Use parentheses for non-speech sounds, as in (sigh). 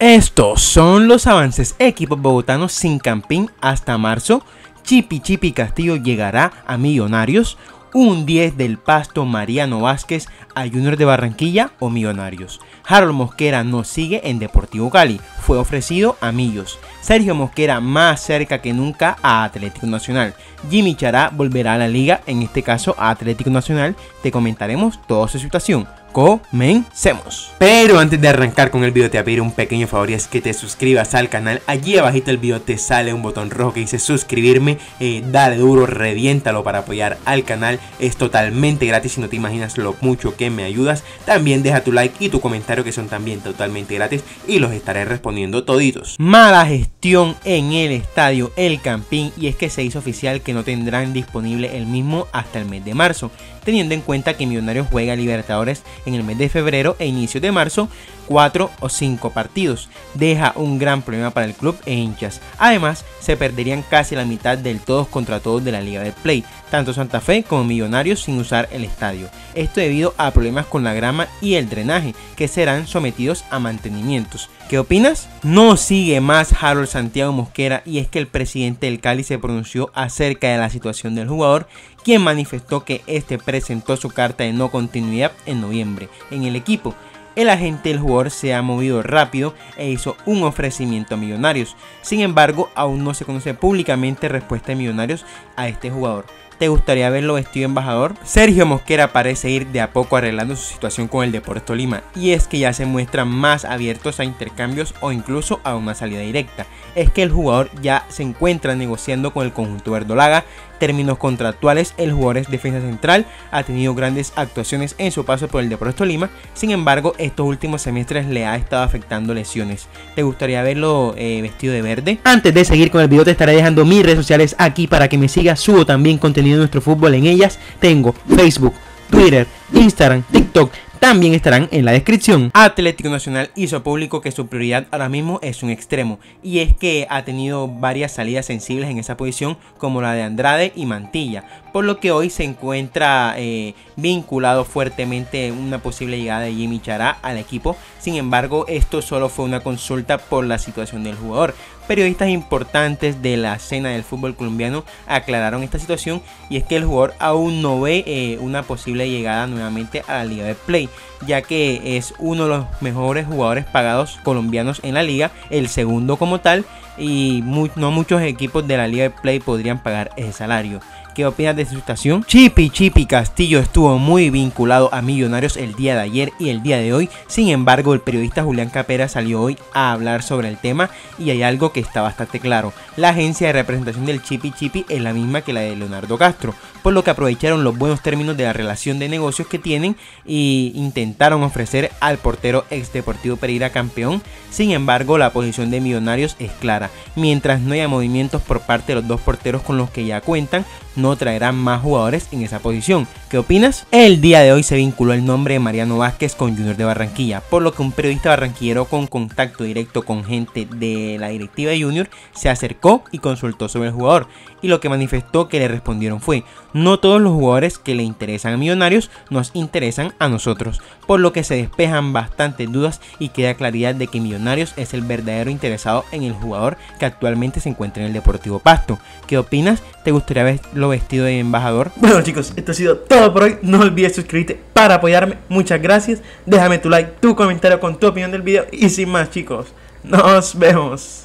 Estos son los avances equipos bogotanos sin campín hasta marzo. Chipi Chipi Castillo llegará a Millonarios. Un 10 del Pasto Mariano Vázquez a Junior de Barranquilla o Millonarios. Harold Mosquera no sigue en Deportivo Cali, fue ofrecido a Millos. Sergio Mosquera más cerca que nunca a Atlético Nacional. Jimmy Chará volverá a la liga, en este caso a Atlético Nacional. Te comentaremos toda su situación comencemos. Pero antes de arrancar con el video te voy a pedir un pequeño favor y es que te suscribas al canal. Allí abajito del video te sale un botón rojo que dice suscribirme. Eh, dale duro, reviéntalo para apoyar al canal. Es totalmente gratis y no te imaginas lo mucho que me ayudas. También deja tu like y tu comentario que son también totalmente gratis y los estaré respondiendo toditos. Mala gestión en el estadio El Campín y es que se hizo oficial que no tendrán disponible el mismo hasta el mes de marzo teniendo en cuenta que Millonarios juega Libertadores en el mes de febrero e inicio de marzo, 4 o 5 partidos. Deja un gran problema para el club e hinchas. Además, se perderían casi la mitad del todos contra todos de la Liga de Play, tanto Santa Fe como Millonarios sin usar el estadio. Esto debido a problemas con la grama y el drenaje, que serán sometidos a mantenimientos. ¿Qué opinas? No sigue más Harold Santiago Mosquera y es que el presidente del Cali se pronunció acerca de la situación del jugador, quien manifestó que este presentó su carta de no continuidad en noviembre en el equipo. El agente del jugador se ha movido rápido e hizo un ofrecimiento a Millonarios. Sin embargo, aún no se conoce públicamente respuesta de Millonarios a este jugador. ¿Te gustaría verlo vestido embajador? Sergio Mosquera parece ir de a poco arreglando su situación con el Deportes Lima y es que ya se muestran más abiertos a intercambios o incluso a una salida directa. Es que el jugador ya se encuentra negociando con el conjunto verdolaga términos contractuales, el jugador es defensa central, ha tenido grandes actuaciones en su paso por el Deportes Lima, sin embargo estos últimos semestres le ha estado afectando lesiones. ¿Te gustaría verlo eh, vestido de verde? Antes de seguir con el video te estaré dejando mis redes sociales aquí para que me sigas, subo también contenido de nuestro fútbol en ellas, tengo Facebook, Twitter, Instagram, TikTok, también estarán en la descripción. Atlético Nacional hizo público que su prioridad ahora mismo es un extremo y es que ha tenido varias salidas sensibles en esa posición como la de Andrade y Mantilla, por lo que hoy se encuentra eh, vinculado fuertemente una posible llegada de Jimmy Chará al equipo. Sin embargo, esto solo fue una consulta por la situación del jugador. Periodistas importantes de la escena del fútbol colombiano aclararon esta situación y es que el jugador aún no ve eh, una posible llegada nuevamente a la liga de play, ya que es uno de los mejores jugadores pagados colombianos en la liga, el segundo como tal, y no muchos equipos de la liga de play podrían pagar ese salario. ¿Qué opinas de su situación? Chipi Chipi Castillo estuvo muy vinculado a Millonarios el día de ayer y el día de hoy. Sin embargo, el periodista Julián Capera salió hoy a hablar sobre el tema y hay algo que está bastante claro. La agencia de representación del Chipi Chipi es la misma que la de Leonardo Castro, por lo que aprovecharon los buenos términos de la relación de negocios que tienen y intentaron ofrecer al portero ex Deportivo Pereira campeón. Sin embargo, la posición de Millonarios es clara. Mientras no haya movimientos por parte de los dos porteros con los que ya cuentan, no traerán más jugadores en esa posición. ¿Qué opinas? El día de hoy se vinculó el nombre de Mariano Vázquez con Junior de Barranquilla, por lo que un periodista barranquillero con contacto directo con gente de la directiva de Junior se acercó y consultó sobre el jugador y lo que manifestó que le respondieron fue, no todos los jugadores que le interesan a Millonarios nos interesan a nosotros, por lo que se despejan bastantes dudas y queda claridad de que Millonarios es el verdadero interesado en el jugador que actualmente se encuentra en el Deportivo Pasto. ¿Qué opinas? ¿Te gustaría verlo vestido de embajador? (laughs) Bueno chicos, esto ha sido todo por hoy. No olvides suscribirte para apoyarme. Muchas gracias. Déjame tu like, tu comentario con tu opinión del video. Y sin más chicos, nos vemos.